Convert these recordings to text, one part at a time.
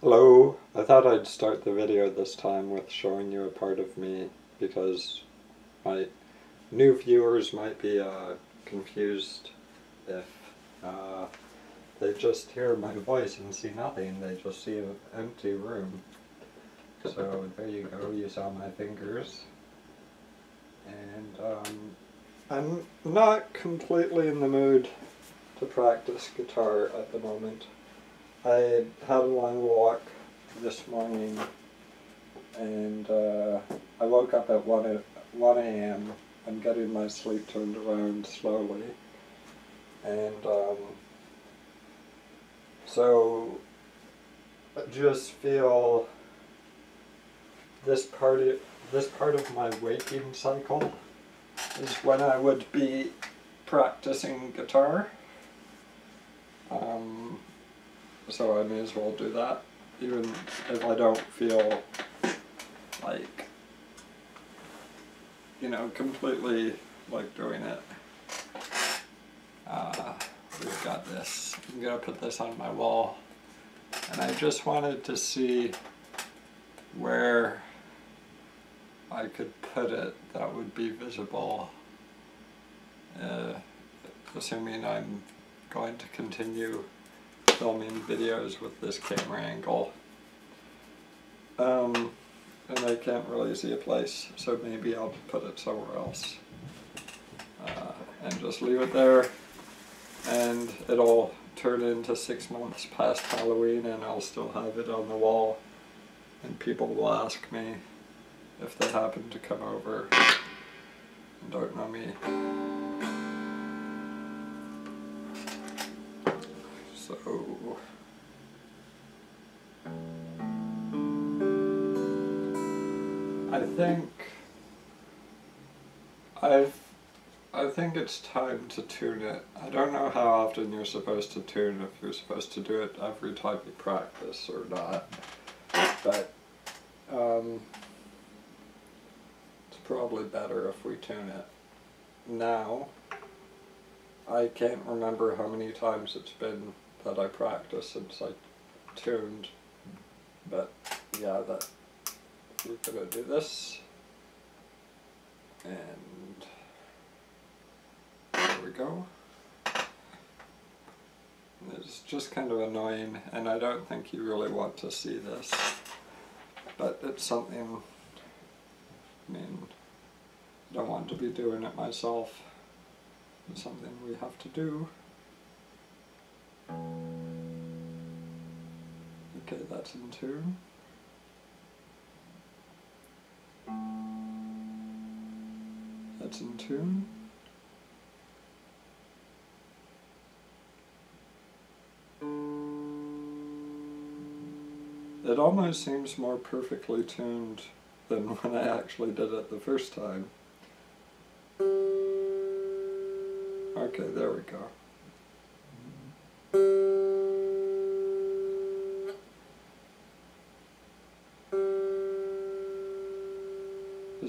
Hello, I thought I'd start the video this time with showing you a part of me because my new viewers might be uh, confused if uh, they just hear my voice and see nothing, they just see an empty room. So there you go, you saw my fingers. And um, I'm not completely in the mood to practice guitar at the moment. I had a long walk this morning and uh, I woke up at 1, 1 a.m. I'm getting my sleep turned around slowly. And um, so I just feel this part of, this part of my waking cycle is when I would be practicing guitar. Um, so I may as well do that, even if I don't feel like, you know, completely like doing it. Uh, we've got this. I'm gonna put this on my wall, and I just wanted to see where I could put it that would be visible, uh, assuming I'm going to continue filming videos with this camera angle. Um, and I can't really see a place, so maybe I'll put it somewhere else. Uh, and just leave it there, and it'll turn into six months past Halloween and I'll still have it on the wall. And people will ask me if they happen to come over and don't know me. So... I think I've I think it's time to tune it. I don't know how often you're supposed to tune if you're supposed to do it every time you practice or not. But um, it's probably better if we tune it now. I can't remember how many times it's been that I practice since I tuned, but yeah, that we're gonna do this, and there we go. It's just kind of annoying, and I don't think you really want to see this, but it's something, I mean, I don't want to be doing it myself. It's something we have to do. Okay, that's in tune. That's in tune. It almost seems more perfectly tuned than when I actually did it the first time. Okay, there we go.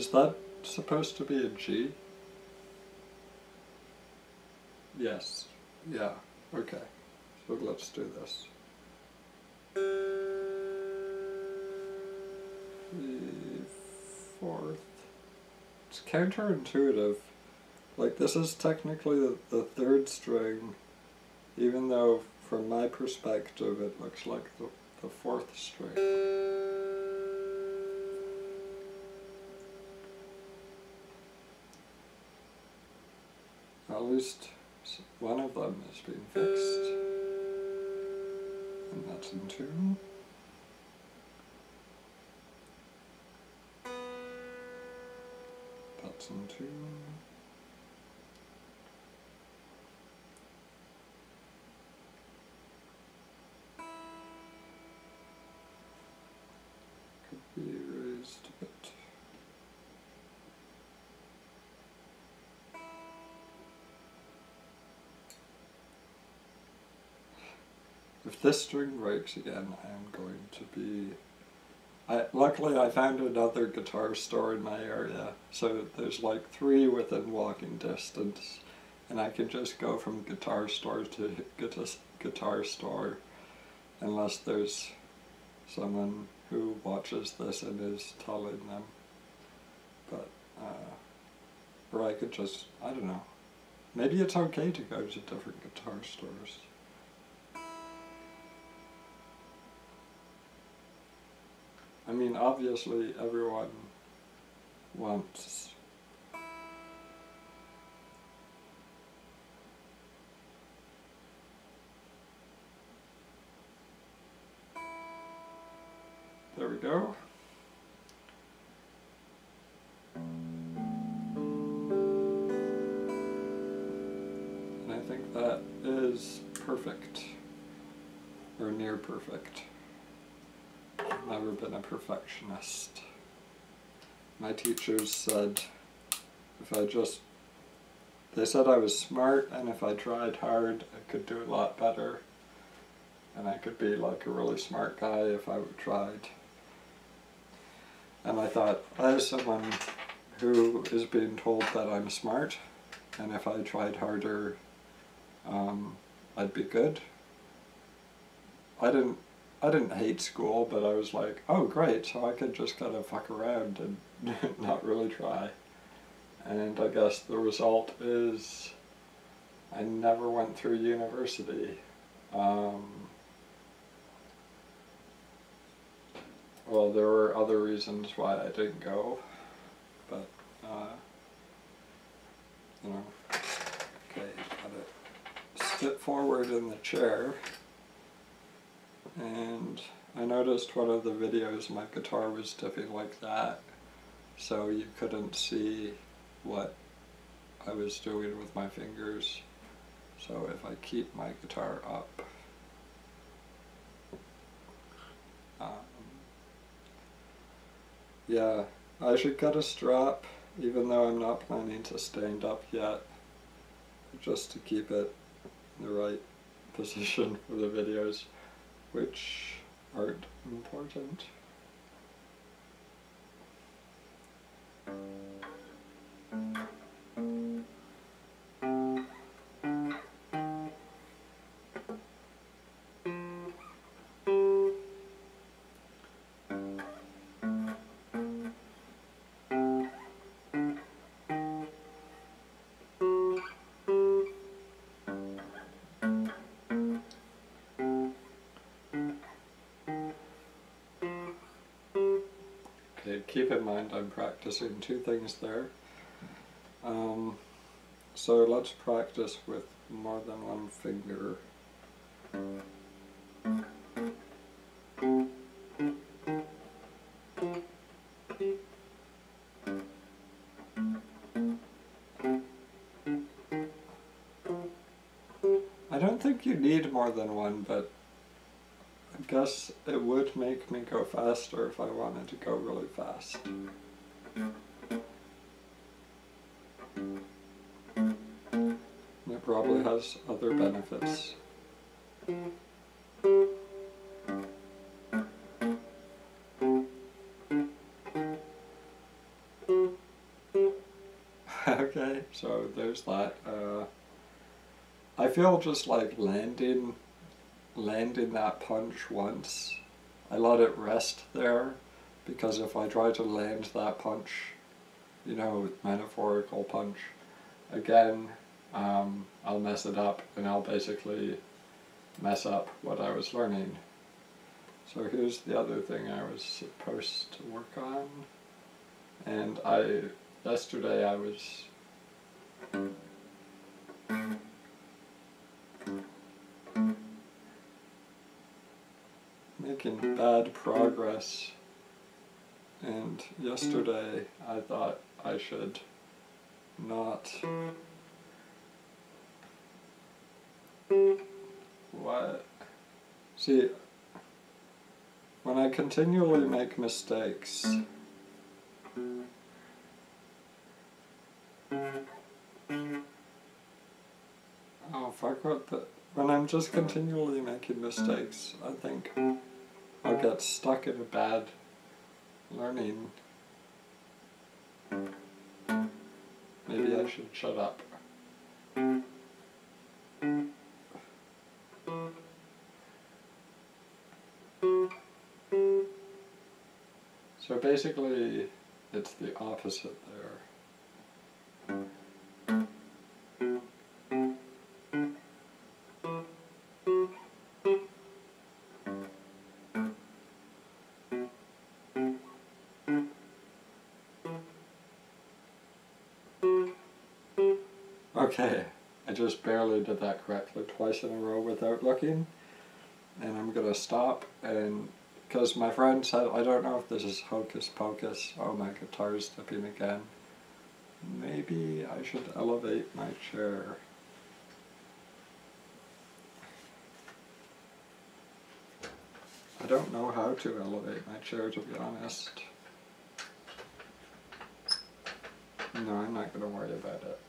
Is that supposed to be a G? Yes. Yeah. Okay. So let's do this. The fourth. It's counterintuitive. Like this is technically the, the third string, even though from my perspective it looks like the, the fourth string. Least one of them has been fixed. And that's in tune. That's in tune. If this string breaks again, I am going to be... I, luckily I found another guitar store in my area, so there's like three within walking distance, and I can just go from guitar store to guitar, guitar store, unless there's someone who watches this and is telling them. But, uh, or I could just, I don't know. Maybe it's okay to go to different guitar stores. I mean, obviously everyone wants There we go. And I think that is perfect, or near perfect. Never been a perfectionist. My teachers said if I just, they said I was smart and if I tried hard I could do a lot better. And I could be like a really smart guy if I tried. And I thought, as someone who is being told that I'm smart, and if I tried harder, um, I'd be good. I didn't, I didn't hate school, but I was like, oh great, so I could just kind of fuck around and not really try. And I guess the result is I never went through university. Um, well, there were other reasons why I didn't go, but, uh, you know, okay, sit forward in the chair, and I noticed one of the videos my guitar was dipping like that, so you couldn't see what I was doing with my fingers, so if I keep my guitar up, um, yeah, I should get a strap, even though I'm not planning to stand up yet, just to keep it in the right position for the videos, which aren't important. Keep in mind I'm practicing two things there. Um, so let's practice with more than one finger. I don't think you need more than one, but guess it would make me go faster if I wanted to go really fast. It probably has other benefits. okay, so there's that. Uh, I feel just like landing landing that punch once. I let it rest there because if I try to land that punch, you know, metaphorical punch, again, um, I'll mess it up and I'll basically mess up what I was learning. So here's the other thing I was supposed to work on. And I, yesterday I was bad progress. And yesterday I thought I should not. What? See, when I continually make mistakes, oh fuck what the, when I'm just continually making mistakes, I think I'll get stuck in a bad learning. Maybe I should shut up. So basically, it's the opposite there. Okay, I just barely did that correctly twice in a row without looking. And I'm gonna stop and because my friend said, I don't know if this is hocus pocus. Oh, my guitar's dipping again. Maybe I should elevate my chair. I don't know how to elevate my chair, to be honest. No, I'm not going to worry about it.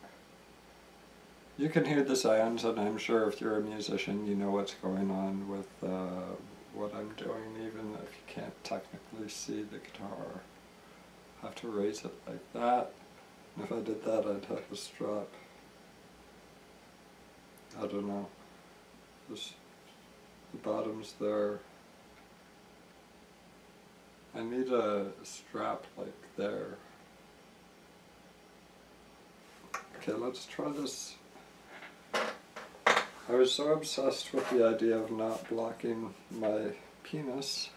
You can hear the sounds, and I'm sure if you're a musician, you know what's going on with uh, what I'm doing, even if you can't technically see the guitar. I have to raise it like that. And if I did that, I'd have a strap. I don't know. This, the bottom's there. I need a strap like there. Okay, let's try this. I was so obsessed with the idea of not blocking my penis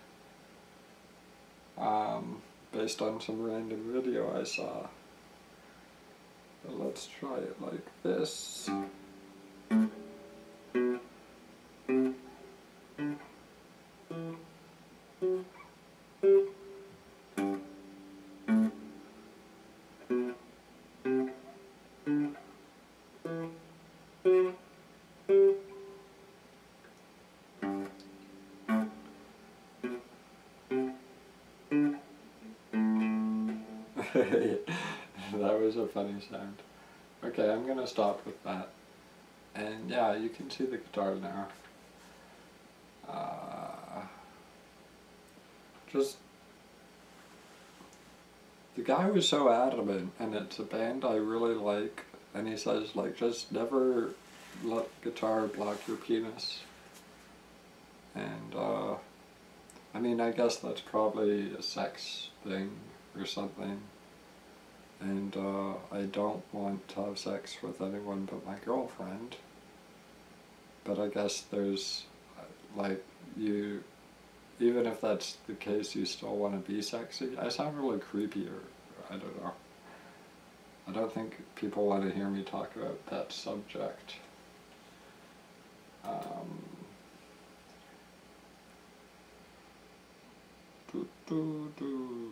um, based on some random video I saw. But let's try it like this. that was a funny sound. Okay, I'm gonna stop with that. And yeah, you can see the guitar now. Uh, just the guy was so adamant, and it's a band I really like. And he says like, just never let guitar block your penis. And uh, I mean, I guess that's probably a sex thing or something and uh, I don't want to have sex with anyone but my girlfriend. But I guess there's, like, you, even if that's the case, you still want to be sexy. I sound really creepy, or I don't know. I don't think people want to hear me talk about that subject. Um, do, do, do.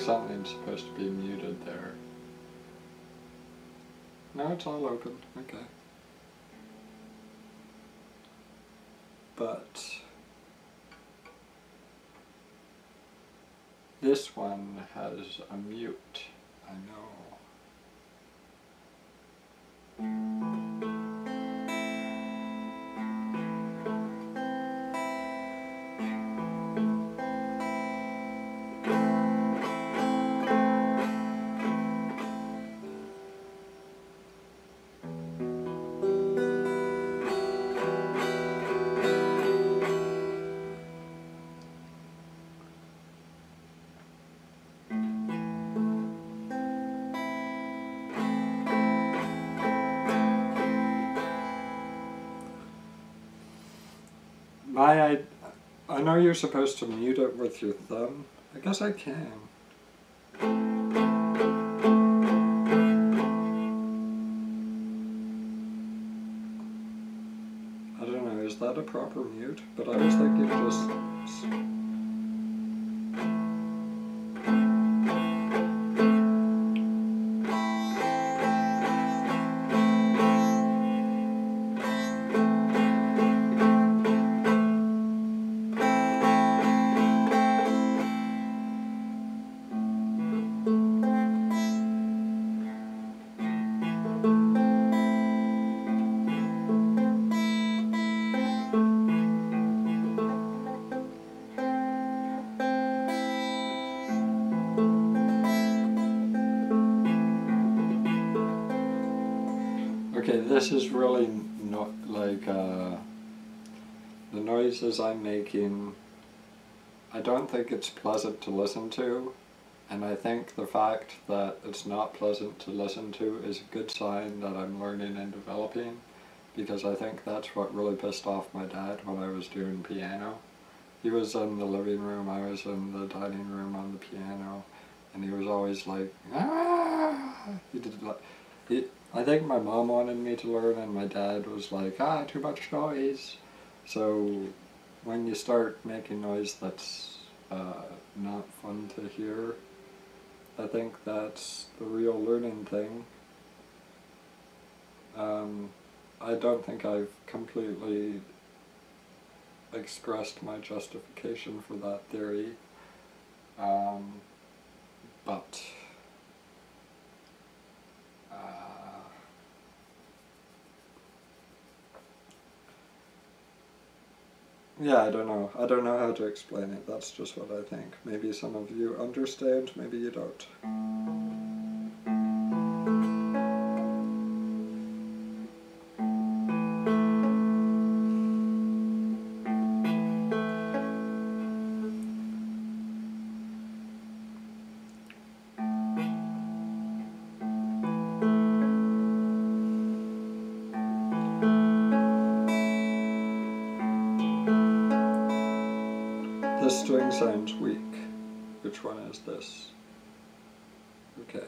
Something's supposed to be muted there. No, it's all open. Okay. But this one has a mute, I know. why I... I know you're supposed to mute it with your thumb. I guess I can. I don't know, is that a proper mute? But I was thinking just... this is really not like uh, the noises I'm making. I don't think it's pleasant to listen to, and I think the fact that it's not pleasant to listen to is a good sign that I'm learning and developing, because I think that's what really pissed off my dad when I was doing piano. He was in the living room, I was in the dining room on the piano, and he was always like, ah! He did like, I think my mom wanted me to learn and my dad was like, ah, too much noise. So when you start making noise that's uh, not fun to hear, I think that's the real learning thing. Um, I don't think I've completely expressed my justification for that theory, um, but yeah, I don't know. I don't know how to explain it. That's just what I think. Maybe some of you understand, maybe you don't. Sounds weak. Which one is this? Okay.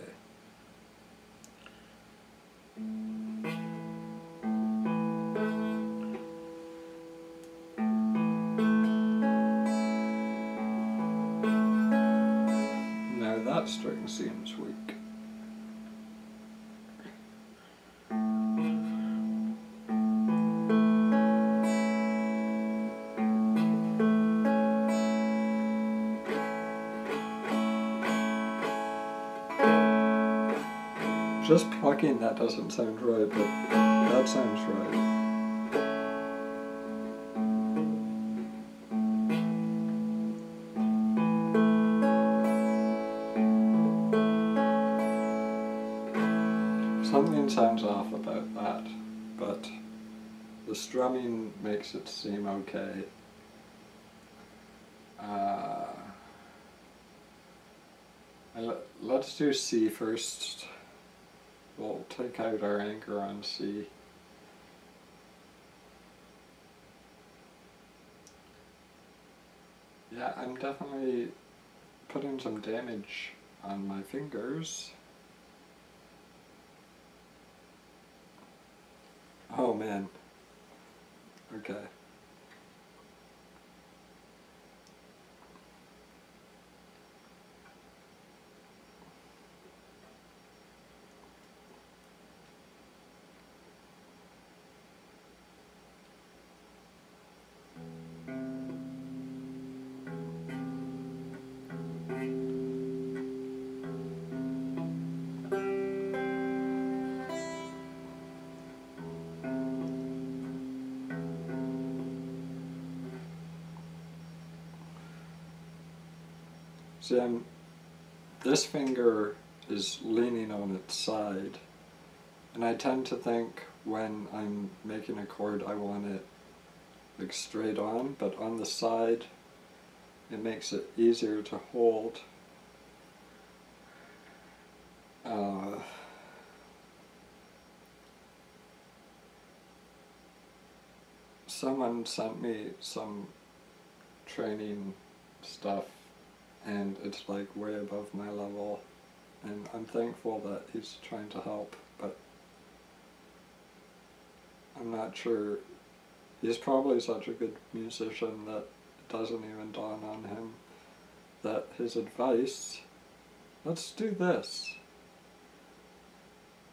Plucking that doesn't sound right, but that sounds right. Something sounds off about that, but the strumming makes it seem okay. Uh, let's do C first. We'll take out our anchor on C. Yeah, I'm definitely putting some damage on my fingers. Oh man. Okay. I'm, this finger is leaning on its side, and I tend to think when I'm making a chord I want it like straight on, but on the side it makes it easier to hold. Uh, someone sent me some training stuff and it's like way above my level and I'm thankful that he's trying to help but I'm not sure He's probably such a good musician that it doesn't even dawn on him that his advice, let's do this,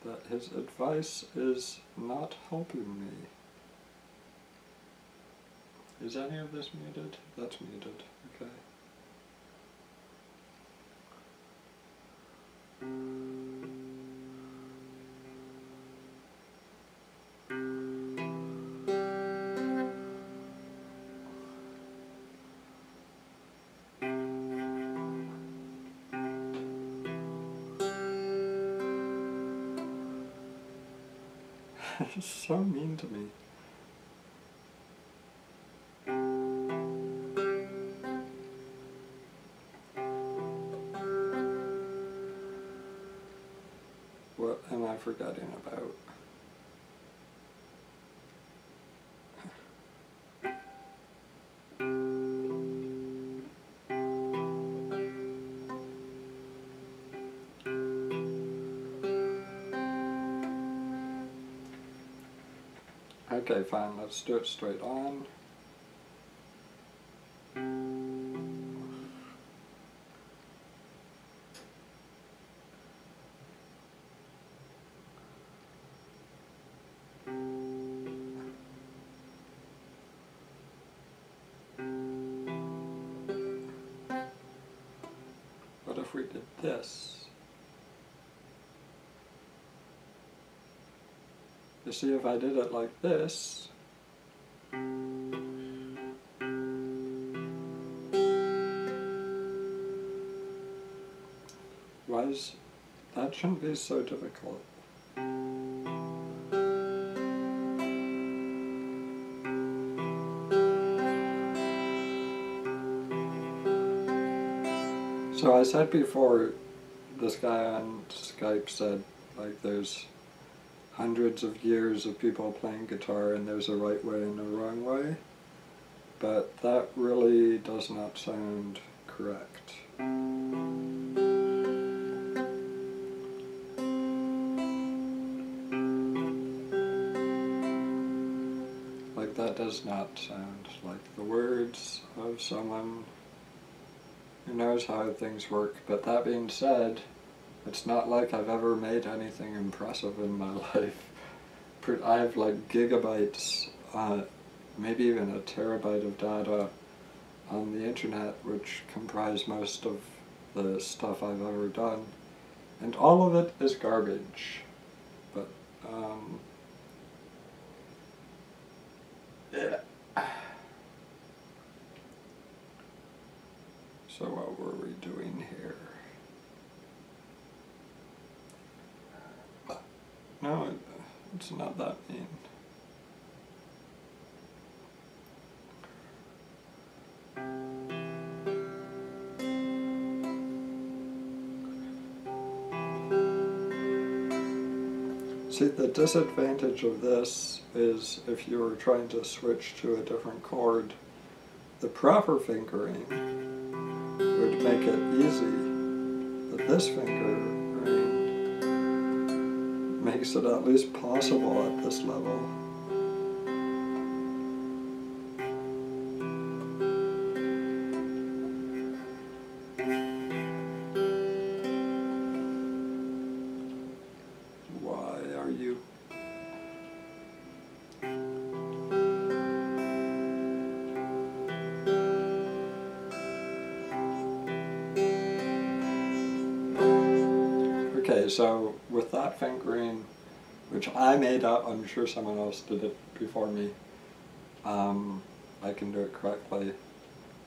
that his advice is not helping me. Is any of this muted? That's muted, okay. He's so mean to me. Okay, fine, let's do it straight on. See, if I did it like this, why is, that shouldn't be so difficult. So I said before, this guy on Skype said, like, there's hundreds of years of people playing guitar and there's a right way and a wrong way, but that really does not sound correct. Like that does not sound like the words of someone who knows how things work, but that being said, it's not like I've ever made anything impressive in my life. I have like gigabytes, uh, maybe even a terabyte of data on the internet, which comprise most of the stuff I've ever done. And all of it is garbage. But, um. So what were we doing here? No, it, it's not that mean. See, the disadvantage of this is if you were trying to switch to a different chord, the proper fingering would make it easy, but this fingering makes it at least possible at this level. So with that fingering, which I made up, I'm sure someone else did it before me, um, I can do it correctly.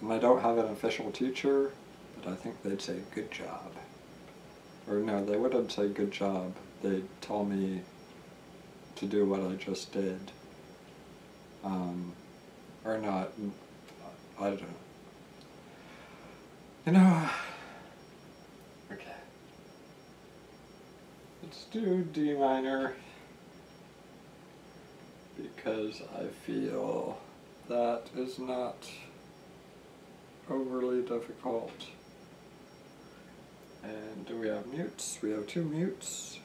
And I don't have an official teacher, but I think they'd say good job. Or no, they wouldn't say good job. They'd tell me to do what I just did. Um, or not, I don't know. You know, okay. Let's do D minor because I feel that is not overly difficult. And do we have mutes? We have two mutes.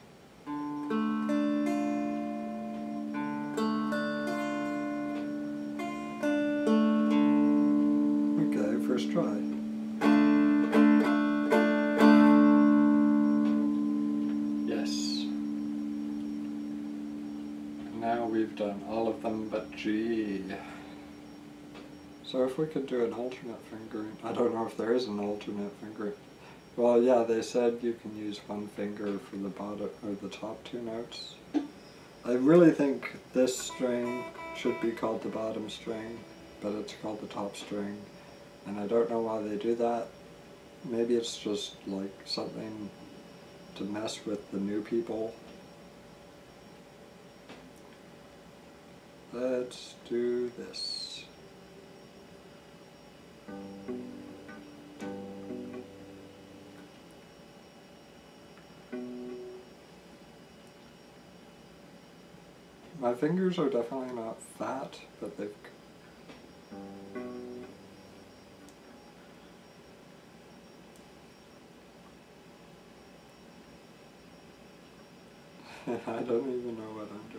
Done all of them but G. So if we could do an alternate fingering, I don't know if there is an alternate fingering. Well, yeah, they said you can use one finger for the bottom or the top two notes. I really think this string should be called the bottom string, but it's called the top string. And I don't know why they do that. Maybe it's just like something to mess with the new people. Let's do this. My fingers are definitely not fat, but they've I don't even know what I'm doing.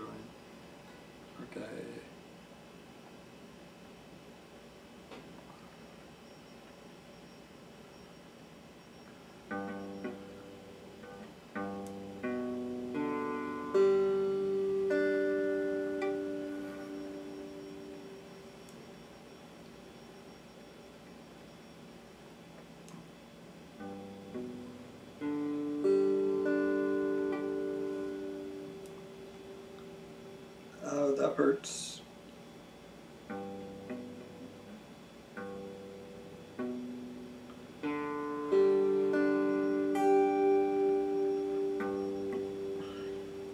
Okay. Uh, Hurts.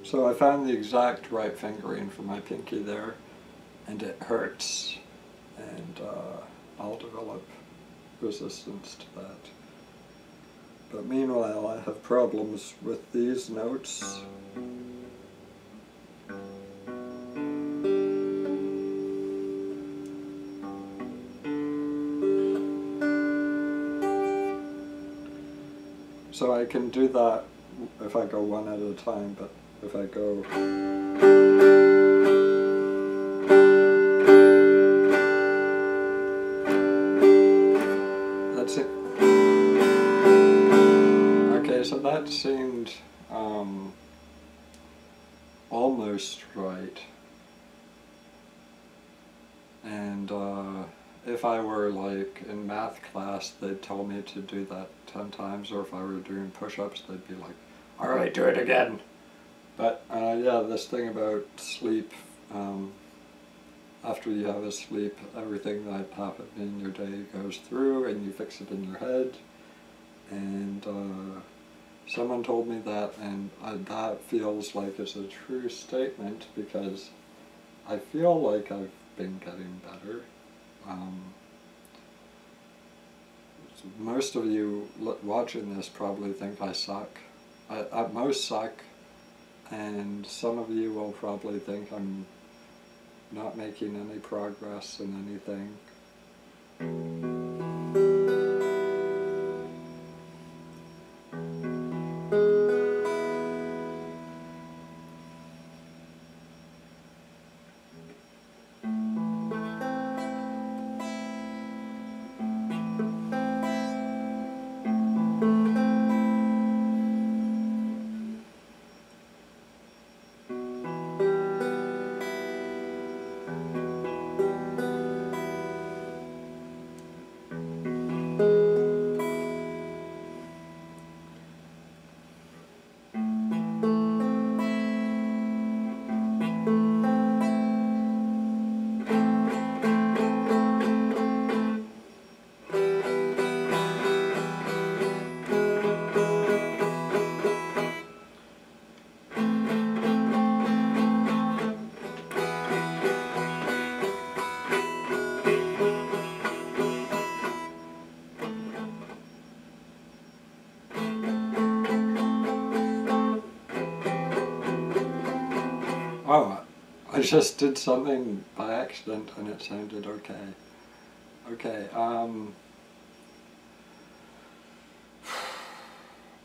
So I found the exact right fingering for my pinky there, and it hurts, and uh, I'll develop resistance to that. But meanwhile, I have problems with these notes. So I can do that if I go one at a time, but if I go... That's it. Okay, so that seemed um, almost right. And uh, if I were like in math class, they'd tell me to do that 10 times, or if I were doing push-ups, they'd be like, alright, do it again. But uh, yeah, this thing about sleep, um, after you have a sleep, everything that happened in your day goes through and you fix it in your head. And uh, someone told me that, and uh, that feels like it's a true statement because I feel like I've been getting better. Um, most of you watching this probably think I suck. I most suck, and some of you will probably think I'm not making any progress in anything. Oh, I just did something by accident and it sounded okay. Okay, um...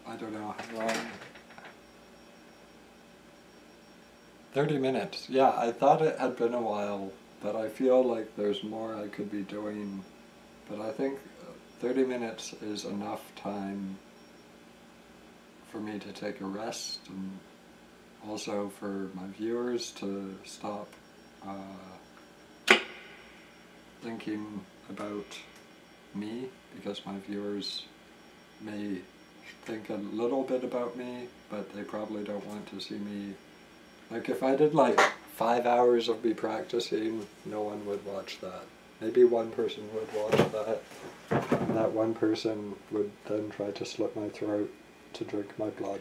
I don't know how long... 30 minutes. Yeah, I thought it had been a while, but I feel like there's more I could be doing. But I think 30 minutes is enough time for me to take a rest and also for my viewers to stop uh, thinking about me because my viewers may think a little bit about me, but they probably don't want to see me. Like if I did like five hours of me practicing, no one would watch that. Maybe one person would watch that. And that one person would then try to slit my throat to drink my blood.